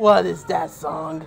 What is that song?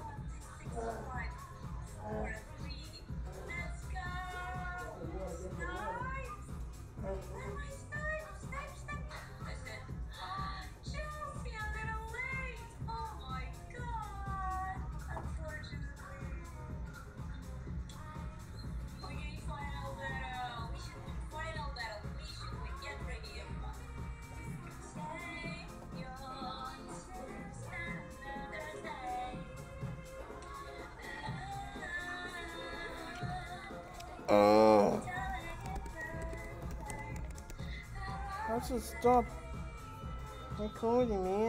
Oh. I should stop recording, man.